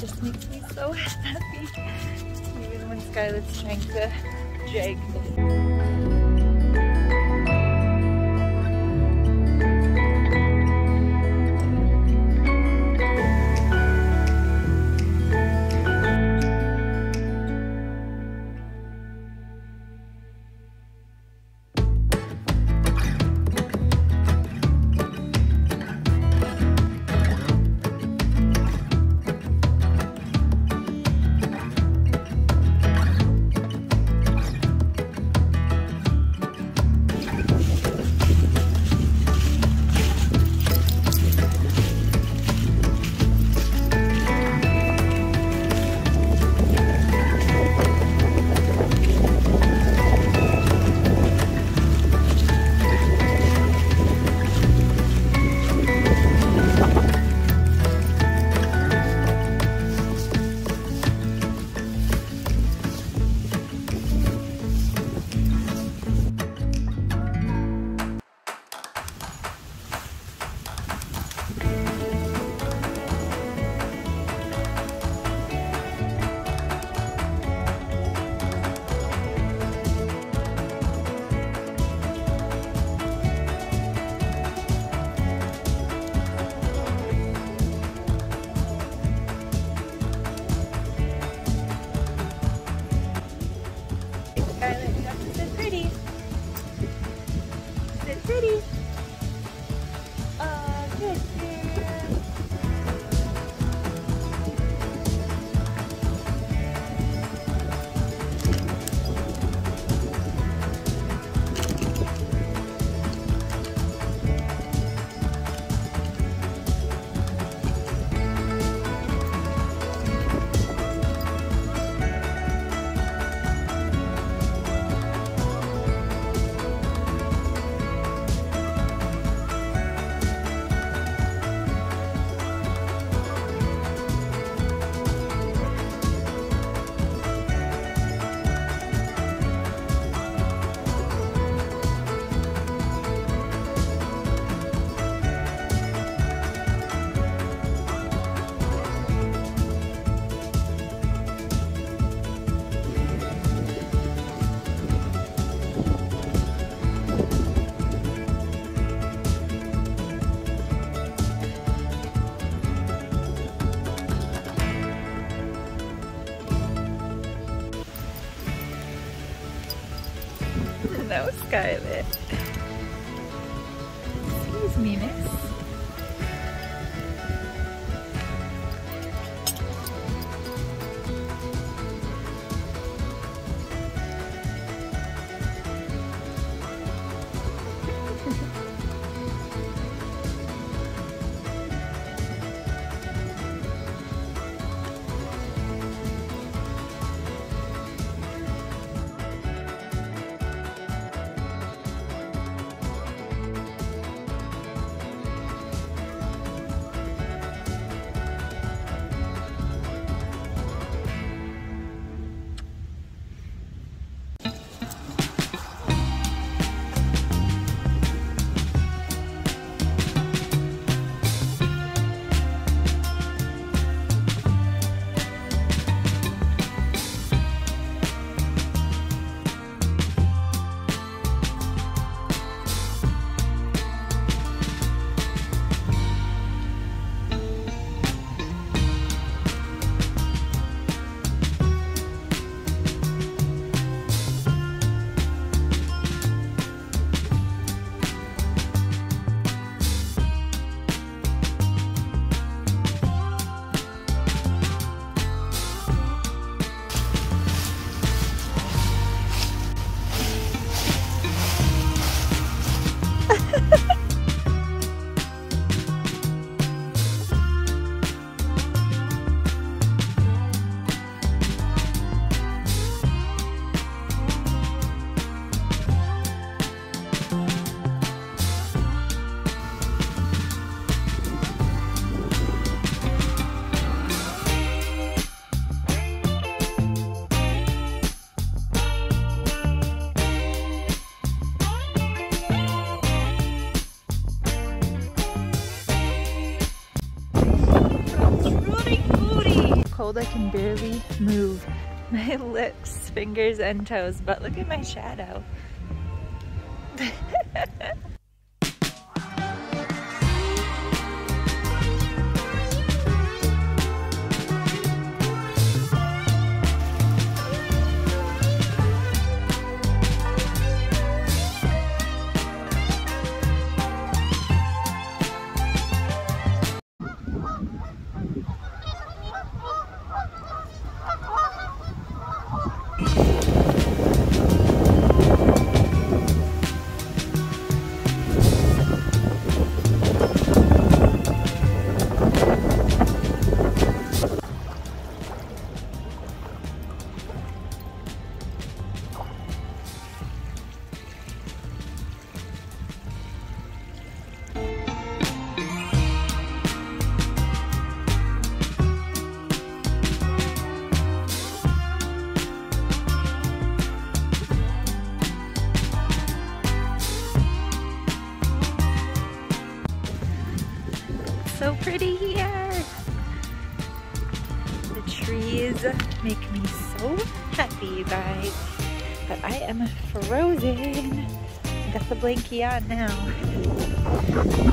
just makes me so happy. Even when Skylar's trying to drag me. Skylar. Excuse me, miss. Cold I can barely move my lips, fingers, and toes, but look at my shadow. so pretty here. The trees make me so happy, you guys. But I am frozen. I got the blankie on now.